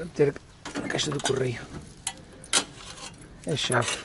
para meter na caixa do correio. É a chave.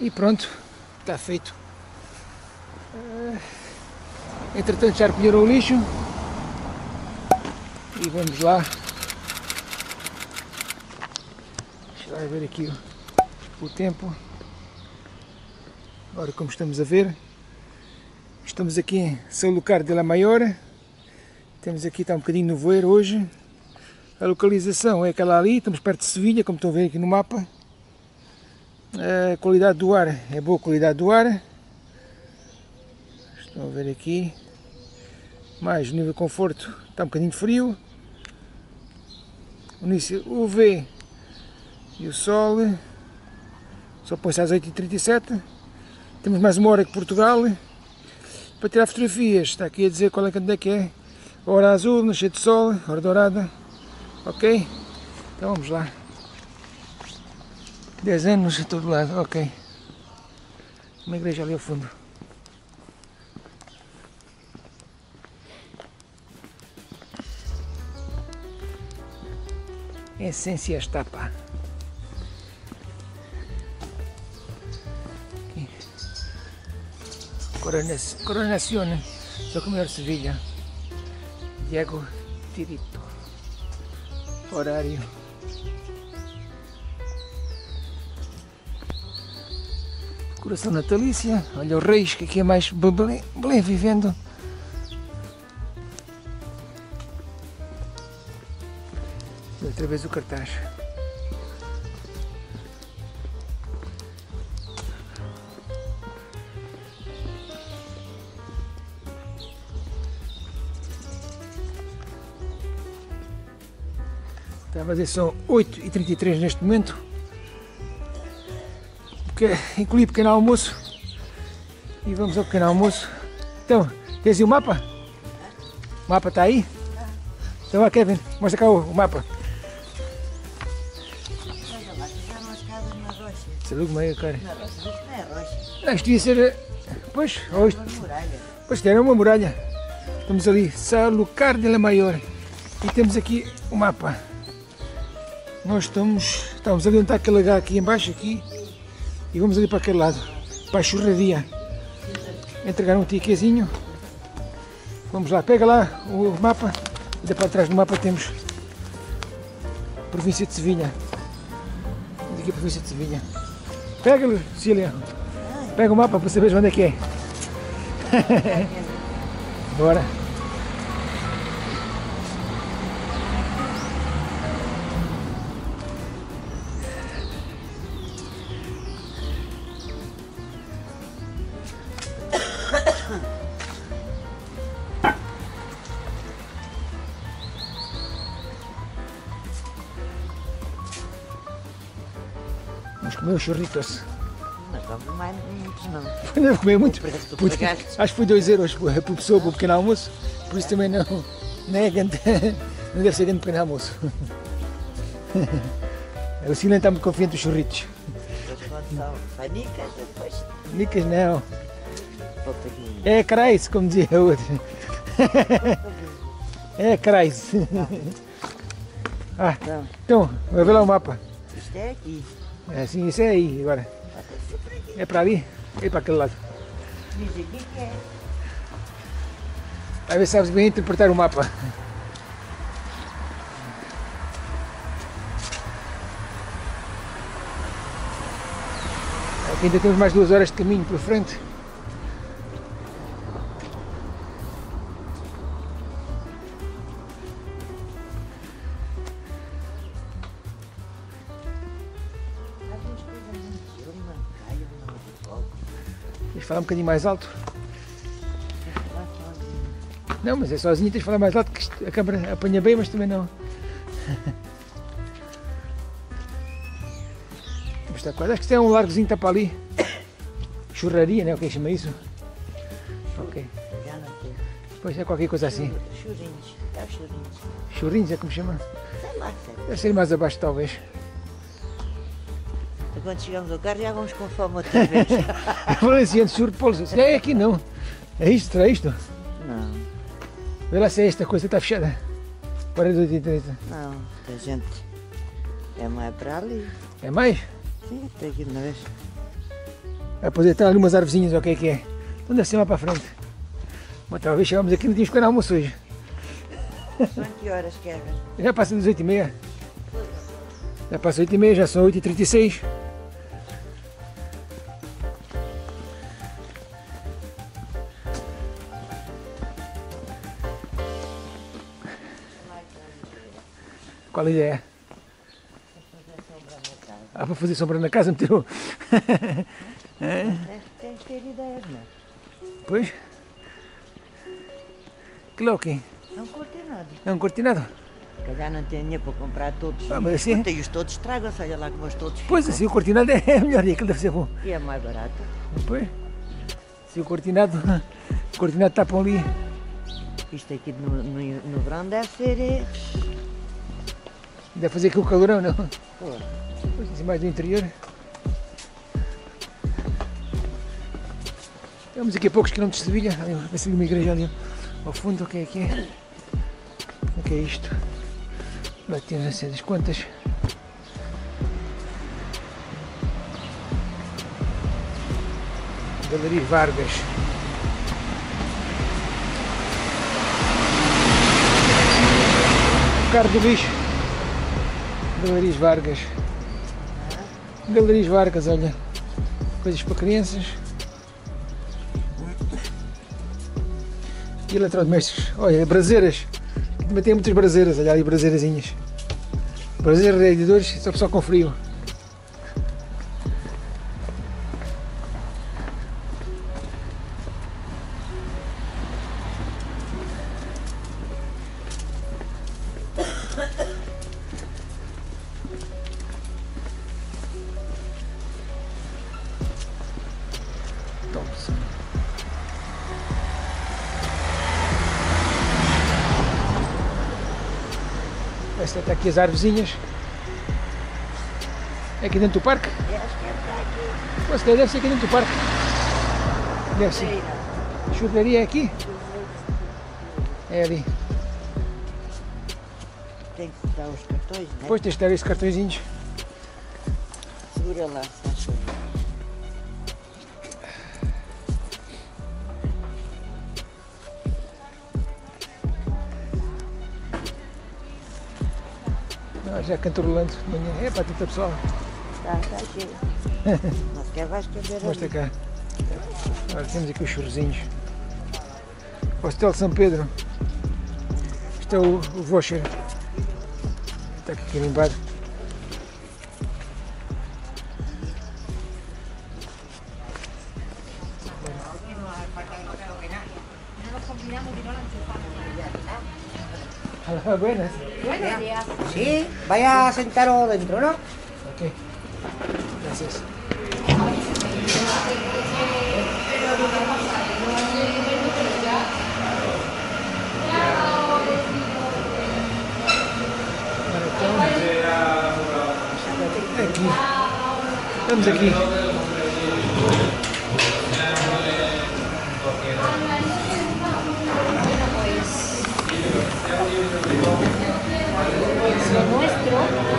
E pronto, está feito. Eh, Entretanto já recolheram o lixo. E vamos lá. Deixa lá ver aqui o tempo. Agora como estamos a ver. Estamos aqui em São Lucar de la Maior. Temos aqui, está um bocadinho no voeiro hoje. A localização é aquela ali, estamos perto de Sevilha, como estão a ver aqui no mapa. A qualidade do ar é boa qualidade do ar. Estão a ver aqui. Mais o nível de conforto está um bocadinho frio. O início UV e o sol. Só põe-se às 8h37. Temos mais uma hora que Portugal. Para tirar fotografias, está aqui a dizer qual é que é que é. Hora azul, nascer de sol, hora dourada. Ok? Então vamos lá. 10 anos a todo lado, ok. Uma igreja ali ao fundo. Essência está pá. Coronac- Coronación, só comer Sevilha. Diego Tirito. Horário. Coração natalícia. Olha o Reis, que aqui é mais Belém, Belém vivendo. Outra vez o cartaz. Está a fazer são 8h33 neste momento. Porque incluí pequeno almoço. E vamos ao pequeno almoço. Então, tens aí o mapa? O mapa está aí? Então, ó, Kevin, mostra cá o, o mapa. Rocha. Saludo meio, cara. Rocha, isto não é isto ser. eh, Pois, ou isto, é pois era uma muralha. Estamos ali, Salucar de la Maior. E temos aqui o mapa. Nós estamos, estamos está aquele H aqui embaixo, aqui. E vamos ali para aquele lado, para a churraria. Entregar um tiquezinho. Vamos lá, pega lá o mapa. E da para trás do mapa temos província de Sevilha. Aqui a província de Sevilha. Pega, Lucília. Pega o mapa para saber onde é que é. Bora. Os churritos. Mas vamos mais muitos não. Não comer muito. Parece que tu Puto, pagaste. acho que foi 2 euros por, por pessoa para o pequeno almoço, por isso também não, não é grande, não deve ser grande pequeno almoço. O Silêncio está muito confiante dos churritos. Fanicas, depois Nicas não, é Crais, como dizia a outra. É Crais. Ah, Então, então, vai ver lá o mapa. isto é aqui. É assim, isso é aí agora. É para ali? É para aquele lado. Diz aqui que é. Vai ver se sabes bem interpretar o mapa. Aqui ainda temos mais duas horas de caminho pela frente. Um bocadinho mais alto. Não, mas é sozinho, tens de falar mais alto que a câmara apanha bem, mas também não. Está quase. Acho que isto é um largozinho está para ali. Churraria, né? O que chama isso? Ok. Tem. Pois é qualquer coisa assim. Churinhos. É churinhos. É como chama? Sei lá, sei. Deve ser mais abaixo talvez. Quando chegamos ao carro já vamos com fome outra vez. Valenciano, churro, polo. É aqui não. É isto? Será isto? Não, Vê lá se é esta coisa que está fechada. Parede 83. não. A gente é mais para ali. É mais? Sim, tem aqui de uma vez. Vai poder estar ali umas arvozinhas, ou o que é que é. Então deve ser lá para a frente. Mas talvez chegamos aqui não tínhamos pequeno almoço hoje. São que horas que é? Já passa das 8h30. Já passa 8h30, já são 8h36. Qual a ideia? Ah, para fazer sombra na casa, meteu. Tens, tens de ter ideias, não? Pois. Que louco, hein? Não curti nada. É um cortinado. Se calhar não tenho dinheiro para comprar todos. Ah, mas assim- e os todos estragam-se, olha lá como os todos Pois ficam. assim, o cortinado é melhor e aquilo deve ser bom. E é mais barato. Pois. Se o cortinado. O cortinado tapam ali. Isto aqui no, no, no verão deve ser. Deve fazer aqui o calorão, não? pô, mais do interior. Estamos aqui a poucos quilómetros de Sevilha. Vai ser uma igreja ali ao fundo. O que é que é? O que é isto? Lá temos não sei das quantas. Galeria Vargas. O carro do lixo. Galerias Vargas. Galerias Vargas, olha. Coisas para crianças. E eletrodomésticos. Olha, braseiras. Também tem muitas braseiras, olha ali braseirazinhas. Braseiras radiadores, só pessoal com frio. Thompson. Esta está aqui as árvorezinhas. É aqui dentro do parque? acho que é aqui. Deve ser aqui dentro do parque. Deve ser. Churraria é aqui? É ali. Tem que dar os cartões, né? Depois tens de dar esses cartõezinhos. Segura lá, favor. Ah, já cantarolando de manhã. É para tanta pessoal. Tá, tá aqui. Não quer vais caber Mostra cá. Olha, temos aqui os churrozinhos. Hostel São Pedro. Isto é o, o voucher. Está aqui carimbado. buenas. Buenos días. Sí, vaya sentado dentro, ¿no? Ok. Gracias. Aqui. Estamos aqui. Lo nuestro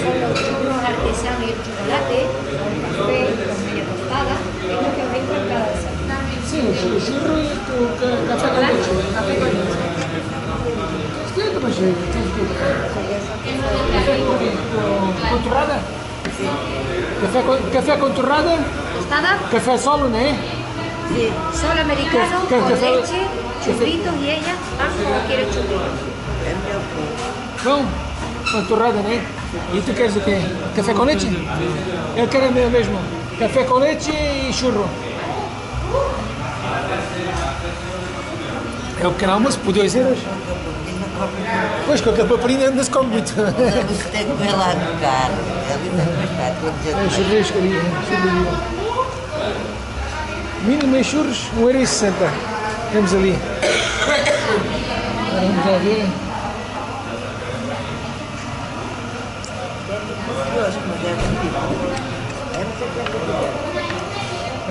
son los churros artesanos y el chocolate, con café, con media tostada, es lo que vengo en cada desayuno. Sim, o churro e o ca- café com leite. Café con leche. Esquerda, mas tem tudo. Café com, com torrada? Café com, café com torrada? ¿Tostada? Café solo, não é? Sí. Sol americano, Café- con café- leche, churritos y ella, pan como quiere churritos. É com torrada, não é? E tu queres o quê? Café com leite? Eu quero o meu mesmo. Café com leite e churro. É o pequeno almoço por 2 euros. Pois, com aquele papelinho ainda se come muito. Você tem que ver lá no carro. Ali está É eles. churrasco ali, churraria. Mínimo em churros, 1,60€. Temos ali. Vamos lá ver. Gosto, mas é muito É não sei o que é que eu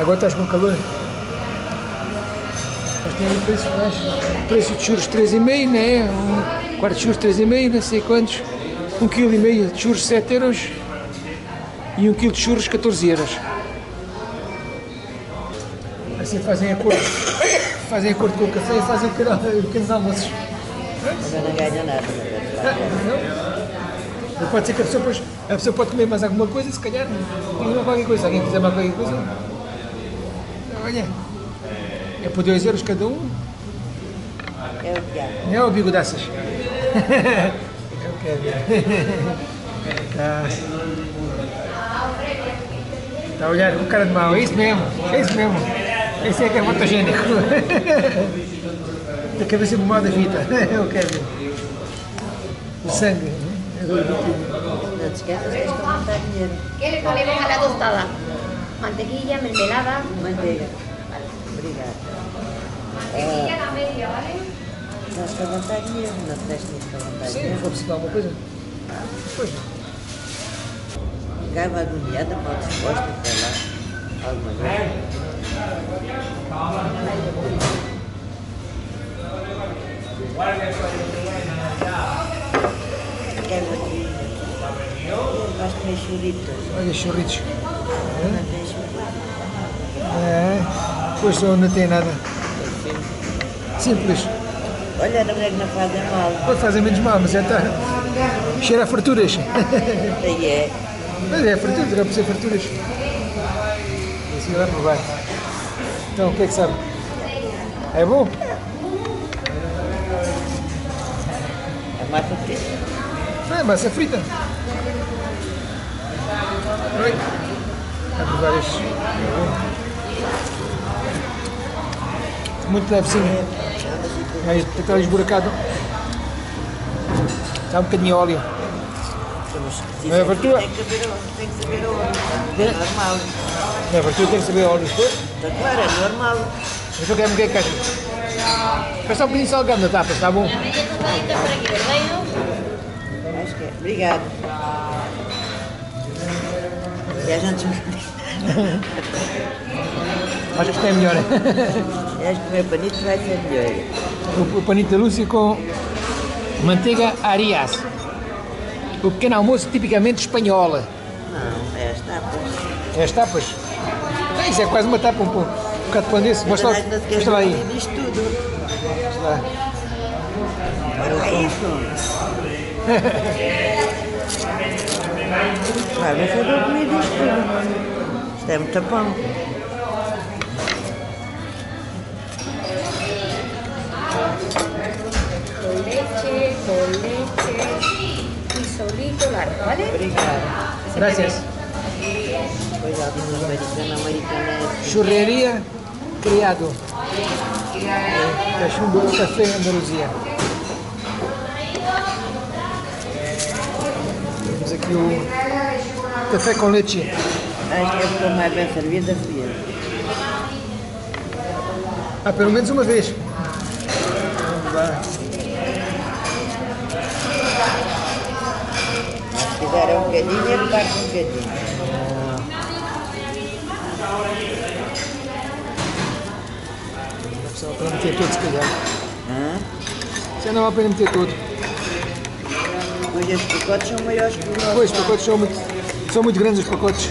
Agora estás com calor. Mas tem aí preço baixo. Preço de churros 3,5, né? Um quarto de churros 3,5, não sei quantos. Um quilo e meio de churros 7 euros. E um quilo de churros 14 euros. Assim fazem acordo. Fazem acordo com o café e fazem pequeno- pequenos almoços. Mas eu não ganho nada. Não? Não pode ser que a pessoa, depois, a pessoa pode comer mais alguma coisa, se calhar, tem qualquer coisa. Se alguém quiser mais qualquer coisa, olha, é por 2 euros cada um, É o que há. não é o bigodaças? é o que é. Tá. Está a olhar com cara de mal, é isso mesmo, é isso mesmo. Esse é que é fotogénico. Da cabeça de mal da fita, é o que é. O sangue. Não que tens aumentar dinheiro. ¿Qué le ponemos a la tostada? Mantequilla, mermelada. Manteiga. Obrigado. Mantequilla la media, ¿vale? Tens que dinheiro. Não te deste que aumentar Sim, preciso de alguma coisa. Pois. Ficava agoniada com a resposta, sei lá. Alguma coisa. Quero aqui. Eu gosto de comer churitos. Olha, churritos. Não chocolate. É, pois não, não tem nada. Simples. Olha, a mulher que não fazem mal. Pode fazer menos mal, mas já está. Cheira a farturas. Aí é. Mas é farturas, para ser farturas. Assim vai provar. Então, o que é que sabe? É bom? É massa frita. Não é massa frita. Oi. Vai provar este. É. Muito levezinho. É, está esburacado. Está um bocadinho de óleo. Se É, fartura. Tem que saber que saber onde. É normal. Não, a fartura tem que saber óleo. Está claro, é normal. Eu só quero um bocadinho de caixa. Faz só um bocadinho de salgado tapa, está bom? Acho que é. Obrigado. E a gente Acho que isto é melhor. Acho que comer panito vai ser melhor. O, o panito da Lúcia com manteiga Arias. O pequeno almoço tipicamente espanhola. Não, é as tapas. É as tapas. Ah, isso é quase uma tapa, um, um bocado de pão desse. Mostra lá, mostra lá aí. diz tudo. Mostra lá. Olha isso. Vai ver se eu dou comida isto tudo. Isto é muito pão. Con leche, con leche y solito largo, ¿vale? Obrigado. Gracias. Cuidado com a americana, americana é Churreria Criado. Cachumbo do Café Andaluzia. Aqui o café com leite. Acho que eu estou mais bem servida fui eu. Ah, pelo menos uma vez. Vamos lá. Se quiser um bocadinho, ele parte um bocadinho. Só para meter tudo, se calhar. Hã? Já não vale a pena meter tudo. Hoje os pacotes são maiores que os nossos. Pois, os pacotes são muito, são muito grandes os pacotes.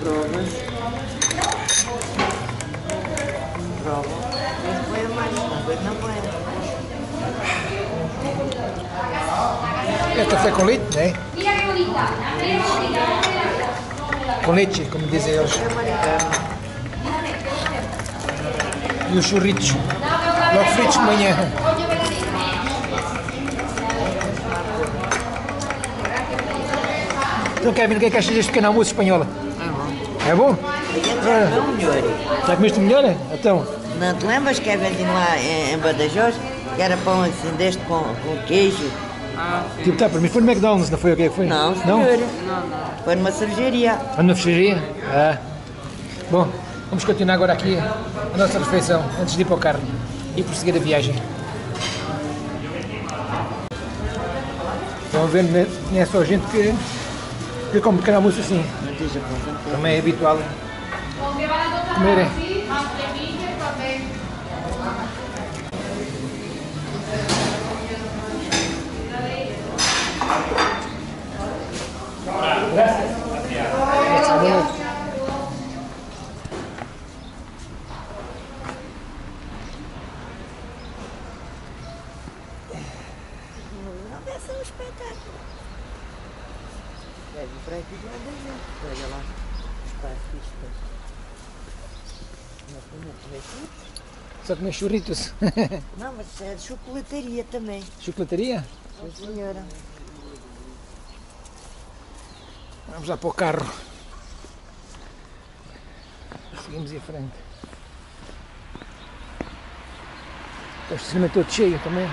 Provas. Prova. Não. É café com leite, né? Com leite, como dizem eles. É. E os churritos. Logo fritos de manhã. Então, Kevin, o que é que achas deste pequeno almoço espanhola? É bom? A gente já comeu melhor. Já comeste melhor? Então, Não te lembras que é vendinho lá em, em Badajoz? Que era pão assim deste com, com queijo? tipo, tá, para mim foi no McDonald's, não foi o que é que foi? Não, Não? senhor. Foi numa cervejaria. Ah, na fecharia? Ah. Bom, vamos continuar agora aqui a nossa refeição, antes de ir para o carro e prosseguir a viagem. Estão a ver, não é só gente que, que come pequeno almoço assim. Também é habitual. Comerem. Não, deve ser um espetáculo. Para aqui de onde gente. Olha lá, os pastistas. Nós vamos comer tudo. Só comer churritos. Não, mas é de chocolataria também. Chocolataria? Sim, senhora. Vamos lá para o carro. Seguimos em frente. O estacionamento todo cheio também.